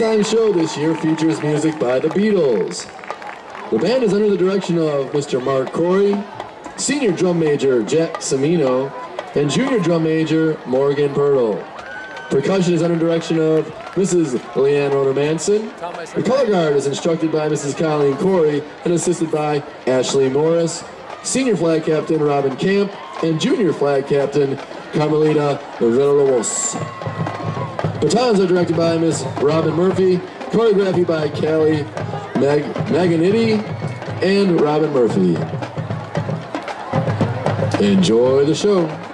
Time show this year features music by the Beatles. The band is under the direction of Mr. Mark Corey, senior drum major Jack Semino, and junior drum major Morgan Pirtle. Percussion is under direction of Mrs. Leanne Roder Manson. The color guard is instructed by Mrs. Colleen Corey and assisted by Ashley Morris, senior flag captain Robin Camp, and junior flag captain Carmelita Villalobos. Batons are directed by Miss Robin Murphy, choreography by Callie Mag- Maganitti and Robin Murphy. Enjoy the show.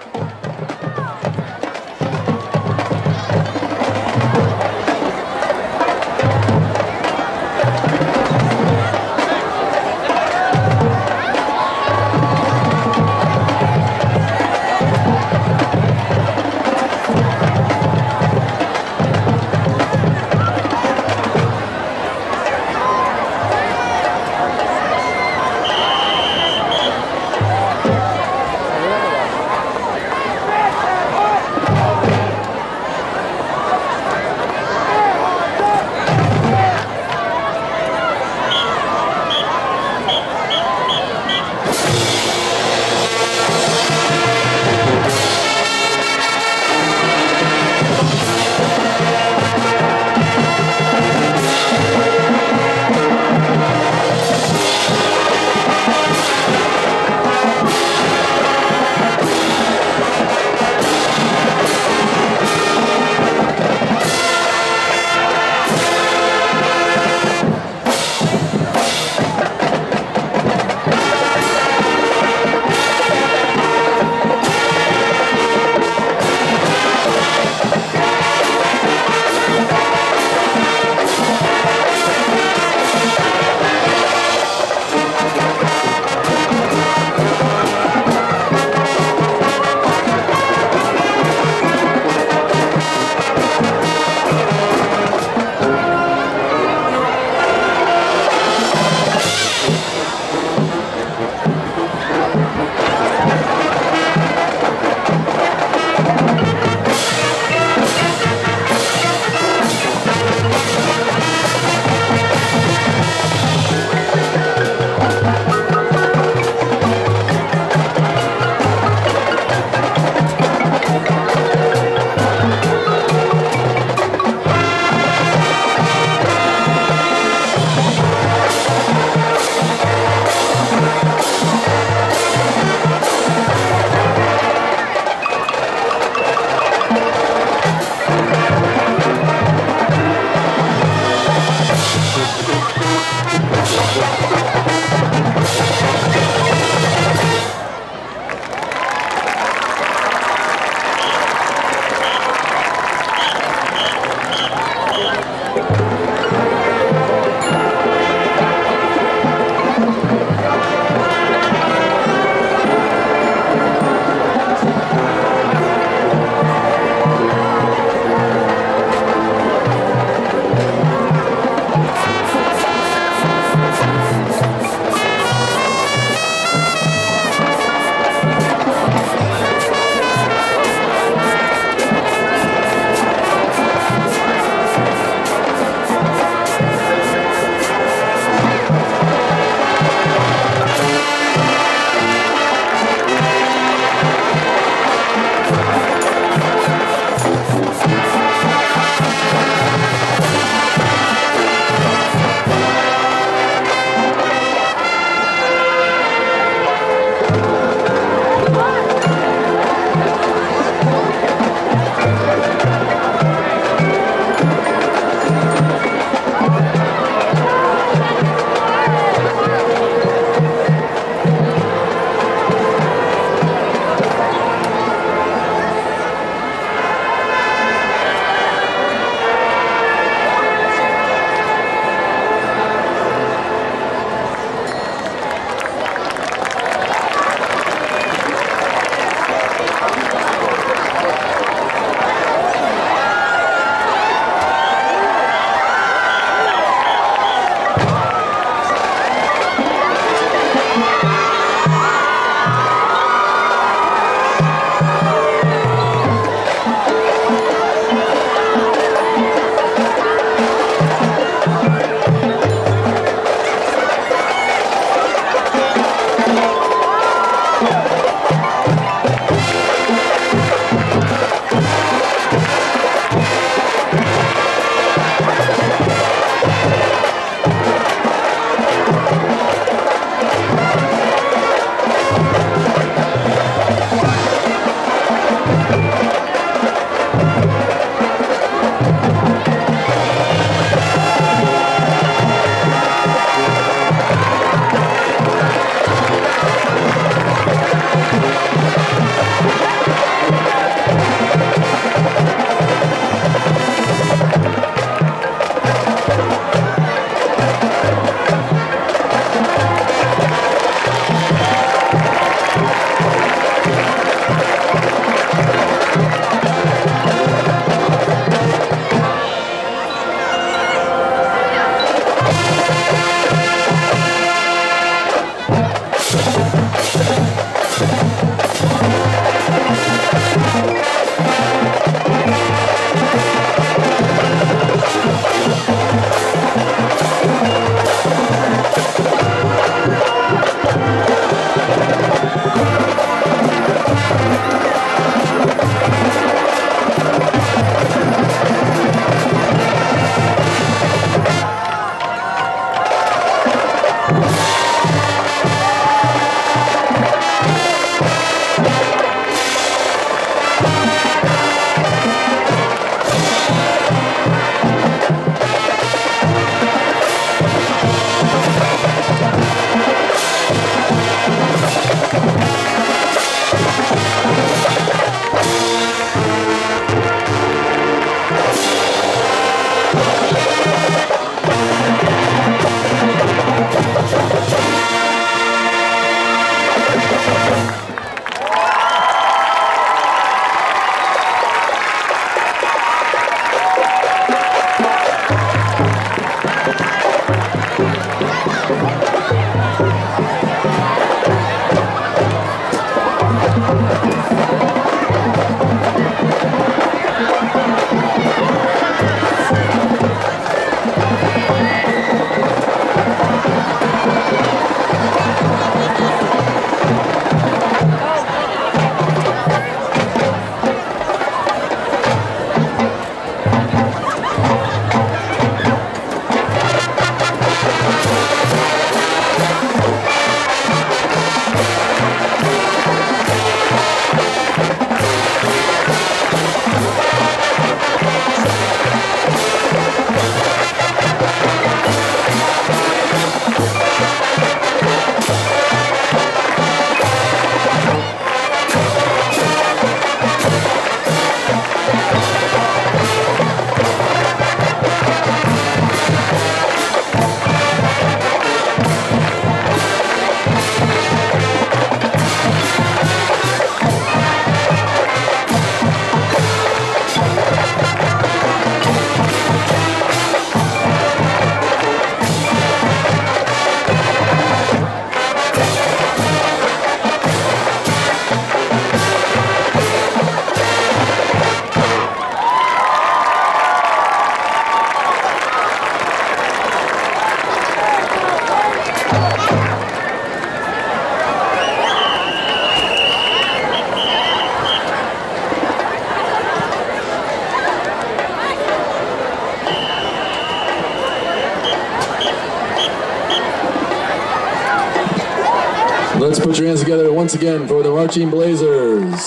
Let's put your hands together once again for the Marching Blazers.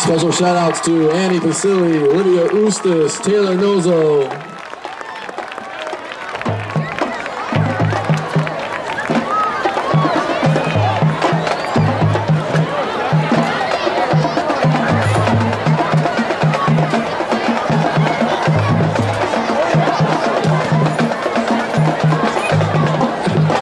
Special shout outs to Annie Pasili, Olivia Ustis, Taylor Nozo,